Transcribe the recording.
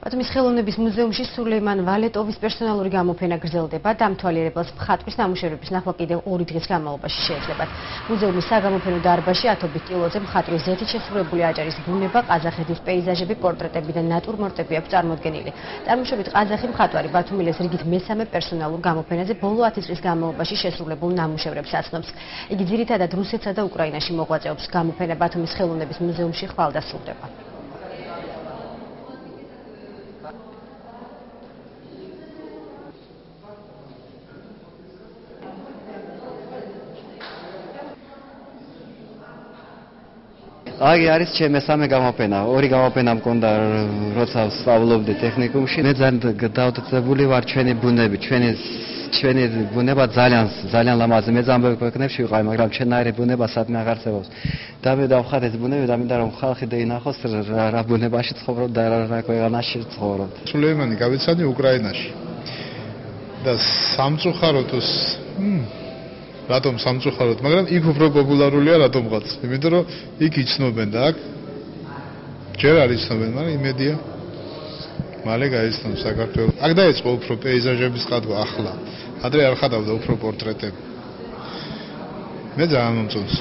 ბათუმის ხელოვნების მუზეუმში სულეიმან ვალეტოვის პერსონალური გამოფენა გრძელდება. დამთვალიერებელს მხატვრის ნამუშევრების ნახვა კიდევ 2 დღის განმავლობაში შეეძლებათ. მუზეუმის საგამოფენო დარბაზში ათობით ტილოზე მხატვრის ზეთით შესრულებული აჭარის ბუნება, ყაზახეთის პეიზაჟები, პორტრეტები და ნატურმორტები აქვს წარმოდგენილი. წარმოშობით ყაზახი მხატვარი ბათუმილეს რიგით მესამე პერსონალურ გამოფენაზე ბოლო 10 წლის განმავლობაში შესრულებულ ნამუშევრებს აცნობს. იგი ძირითადად რუსეთსა და უკრაინაში მოღვაწეობს. გამოფენა ბათუმის ხელოვნების მუზეუმში ხვალდასრულდება. აი არის ჩემი მესამე გამოფენა. ორი გამოფენა მქონდა როცა სწავლობდი ტექნიკუმში. მე ძალიან დაუთწებული ვარ ჩვენი ბუნები, ჩვენი ჩვენი ბუნება ძალიან ძალიან ლამაზი. მე ძალიან გვექნებს ვიყავი, მაგრამ ჩვენაერი ბუნება სადმე აღარ არსებობს. და მე დავხარ ეს ბუნები და მინდა რომ ხალხი დაინახოს რა რა ბუნებაში ცხოვრობ და რა რა ქვეყანაში ცხოვრობ. სულეიმანი გავიცანი უკრაინაში. და სამწუხაროდ ოს რატომ სამწუხაროდ, მაგრამ იქ უფრო პოპულარულია რატომღაც. იმიტომ რომ იქ იცნობენ და აქ ჯერ არ იცნობენ, მაგრამ იმედია მალე გაიცნონ საქართველოს. აქ დაიწყო უფრო პეიზაჟების ხატვა ახლა. ადრე არ ხატავდა უფრო პორტრეტები. მე ძალიან მომწონს.